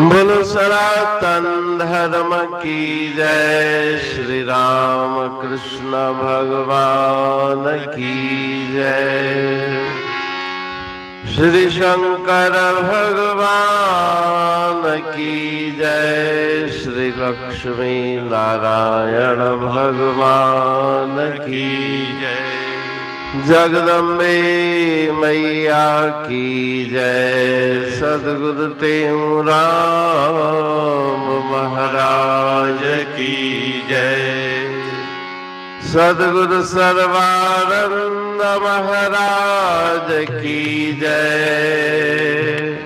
बोलो सनातन धर्म की जय श्री राम कृष्ण भगवान की जय। श्री शंकर भगवान की जय। श्री लक्ष्मी नारायण भगवान की जय। जगदम्बे मैया की जय। सदगुरु राम महाराज की जय। सदगुरु सर्वानंद महाराज की जय।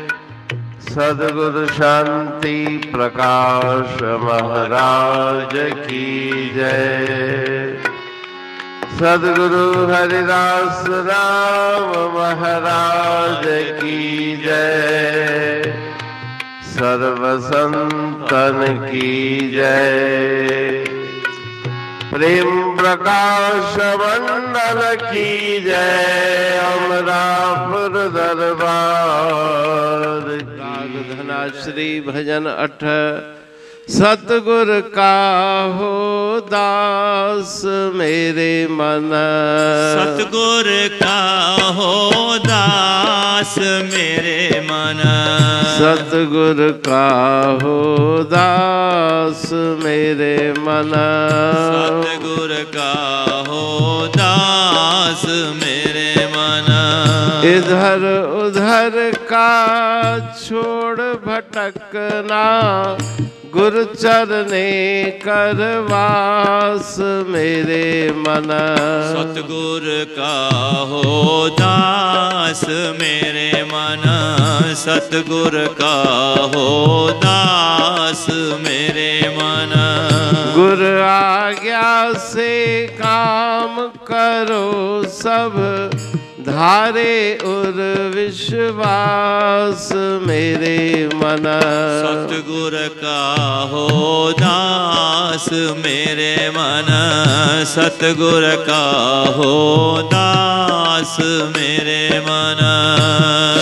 सदगुरु शांति प्रकाश महाराज की जय। सदगुरु हरिदास राम महाराज की जय। सर्व संतन की जय। प्रेम प्रकाश मंडल की जय अमरापुर दरबार श्री भजन अठ सतगुर का हो दास मेरे मन। सतगुर का हो दास मेरे मन। सतगुर का हो दास मेरे मन। सतगुर का हो दास मेरे मन। इधर उधर का छोड़ भटकना गुरु चरने करवास मेरे मन। सतगुर का हो दास मेरे मन। सतगुर का हो दास मेरे मन। गुर आज्ञा से काम करो सब। धारे उर विश्वास मेरे मन। सतगुर का हो दास मेरे मन। सतगुर का हो दास मेरे मन।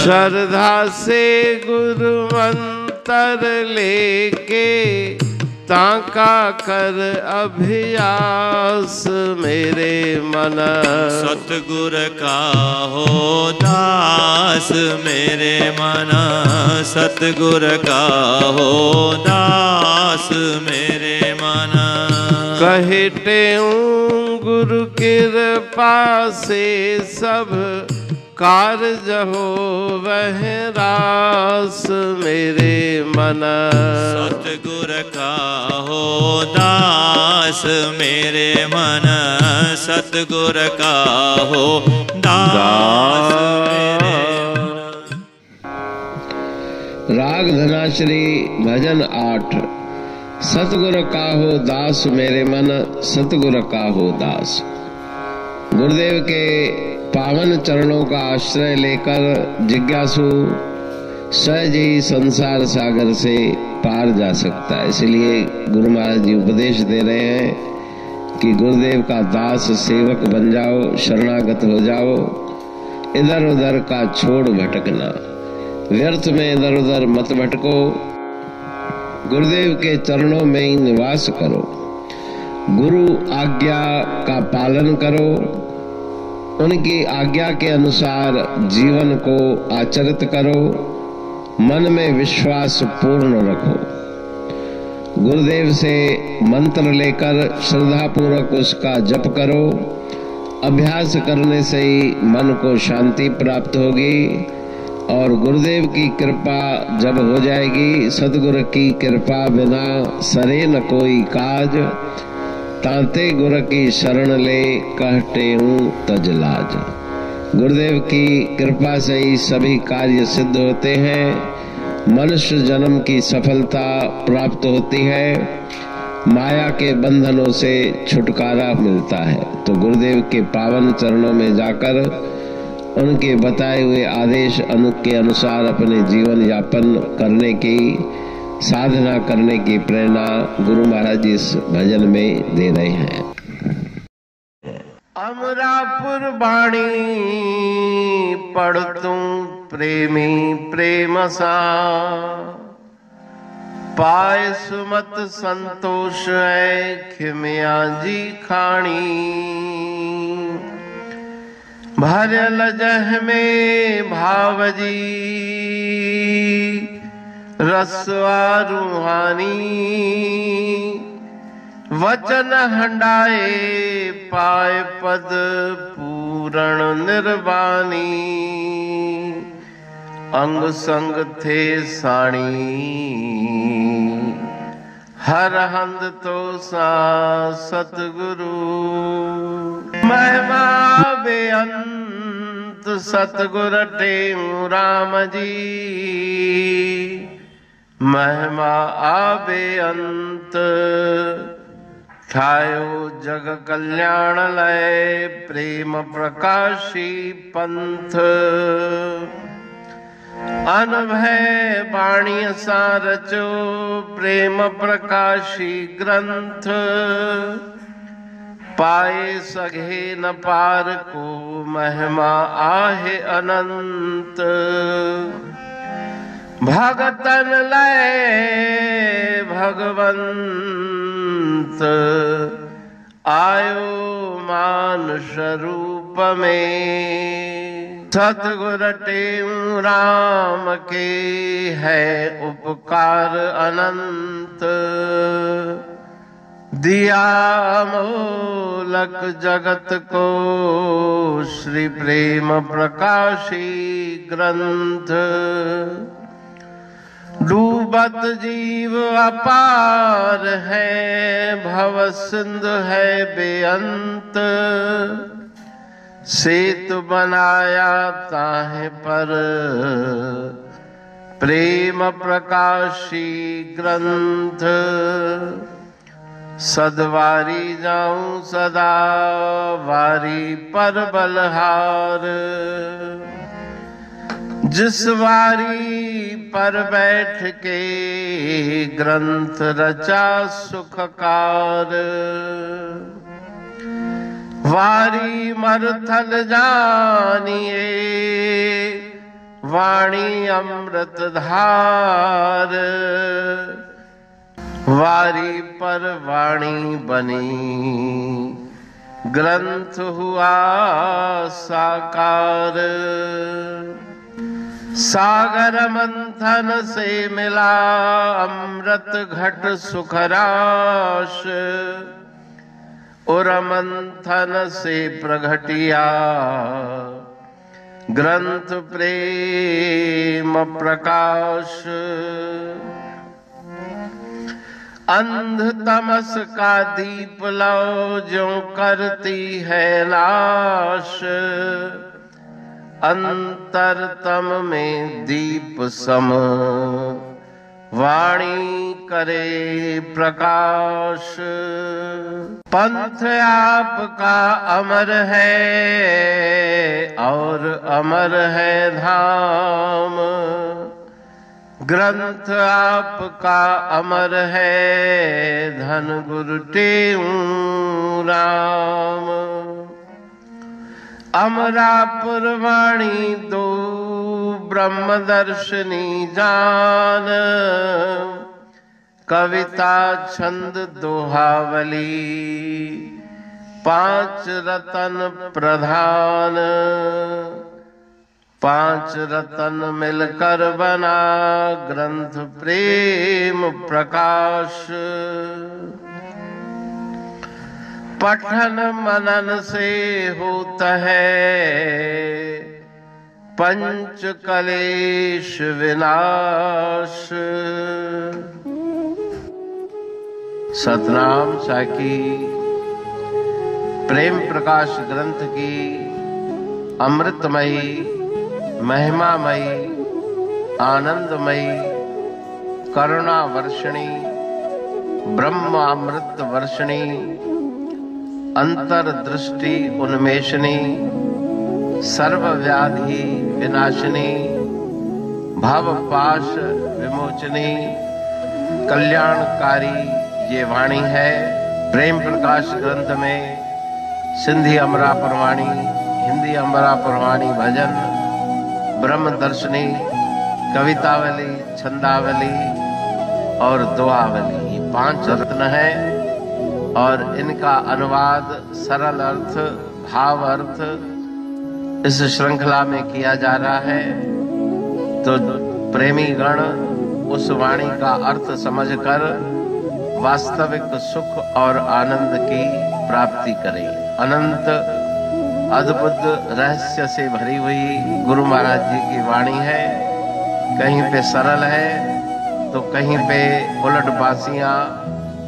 श्रद्धा से गुरु मंत्र लेके ताका कर अभ्यास मेरे मन। सतगुर का हो दास मेरे मन। सतगुर का हो दास मेरे मन। कहते गुरु कृपा से सब कार्य हो वह रास मेरे मन। सतगुर का हो दास मेरे मन। सतगुर का हो दास मेरे राग धनाश्री भजन आठ। सतगुर का हो दास मेरे मन सतगुर का हो दास। गुरुदेव के पावन चरणों का आश्रय लेकर जिज्ञासु सहज ही संसार सागर से पार जा सकता है। इसलिए गुरु महाराज जी उपदेश दे रहे हैं कि गुरुदेव का दास सेवक बन जाओ, शरणागत हो जाओ इधर उधर का छोड़ भटकना। व्यर्थ में इधर उधर मत भटको। गुरुदेव के चरणों में ही निवास करो। गुरु आज्ञा का पालन करो। उनकी आज्ञा के अनुसार जीवन को आचरित करो, मन में विश्वास पूर्ण रखो। गुरुदेव से मंत्र लेकर श्रद्धा पूर्वक उसका जप करो। अभ्यास करने से ही मन को शांति प्राप्त होगी और गुरुदेव की कृपा जब हो जाएगी, सदगुरु की कृपा बिना सरे न कोई काज। तांते गुर की शरण ले कहते हूँ तजलाज। गुरुदेव की कृपा से ही सभी कार्य सिद्ध होते हैं। मनुष्य जन्म की सफलता प्राप्त होती है। माया के बंधनों से छुटकारा मिलता है। तो गुरुदेव के पावन चरणों में जाकर उनके बताए हुए आदेश अनु के अनुसार अपने जीवन यापन करने की साधना करने की प्रेरणा गुरु महाराज इस भजन में दे रहे हैं। अमरापुर बाणी पढ़ तू प्रेमी प्रेम सा पाए सुमत संतोष है खिमिया जी खाणी। भरल जह में भावजी रसवा रूहानी वचन हंडाए, पाए पद पूरण निर्वाणी। अंग संग थे साणी। हर हंद तो सा सतगुरु। महिमा बेअंत सतगुर टेऊ राम जी। महिमा आबे अंत ठायो जग कल्याण लय प्रेम प्रकाशी पंथ। अनभय बाणी सा रचो प्रेम प्रकाशी ग्रंथ। पाए सघे न पार को महिमा आहे अनंत। भगतन लय भगवंत आयो मान स्वरूप में। सतगुर टेऊ राम के है उपकार अनंत। दिया मोलक जगत को श्री प्रेम प्रकाशी ग्रंथ। डूबत जीव अपार है भव सिंध है बेअंत। सेतु बनाया ताहे पर, प्रेम प्रकाशी ग्रंथ। सदवारी जाऊँ सदा वारी पर बलहार। जिस वारी पर बैठ के ग्रंथ रचा सुखकार। वारी मरथल जानिए, वाणी अमृत धार। वारी पर वाणी बनी, ग्रंथ हुआ साकार। सागर मंथन से मिला अमृत घट सुखराश। उर मंथन से प्रघटिया ग्रंथ प्रेम प्रकाश। अंध तमस का दीप लो जो करती है नाश। अंतरतम में दीप सम। वाणी करे प्रकाश। पंथ आपका अमर है और अमर है धाम। ग्रंथ आपका अमर है, धन गुरु टेऊ राम। अमरापुर वाणी दो ब्रह्म दर्शनी जान। कविता छंद दोहावली, पाँच रतन प्रधान। पाँच रतन मिलकर बना ग्रंथ प्रेम प्रकाश। पठन मनन से होता है। पंच कलेश विनाश। सतनाम साकी, प्रेम प्रकाश ग्रंथ की, अमृतमयी, महिमामयी, आनंदमयी करुणा वर्षणी ब्रह्म अमृत वर्षणी अंतर दृष्टि उन्मेषणी सर्व व्याधि विनाशिनी भव पाश विमोचनी, कल्याणकारी ये वाणी है। प्रेम प्रकाश ग्रंथ में सिंधी अमरा परवाणी हिंदी अमरा परवाणी भजन, ब्रह्म दर्शनी, कवितावली, छंदावली और दुआवली पाँच रत्न है। और इनका अनुवाद सरल अर्थ, भाव अर्थ इस श्रृंखला में किया जा रहा है। तो प्रेमी गण उस वाणी का अर्थ समझकर वास्तविक सुख और आनंद की प्राप्ति करें। अनंत अद्भुत रहस्य से भरी हुई गुरु महाराज जी की वाणी है। कहीं पे सरल है तो कहीं पे उलट बासियाँ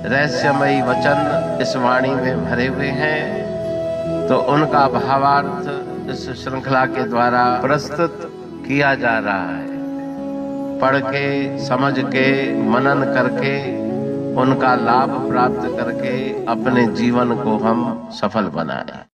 रहस्यमयी वचन इस वाणी में भरे हुए हैं। तो उनका भावार्थ इस श्रृंखला के द्वारा प्रस्तुत किया जा रहा है। पढ़ के, समझ के, मनन करके, उनका लाभ प्राप्त करके अपने जीवन को हम सफल बनाए।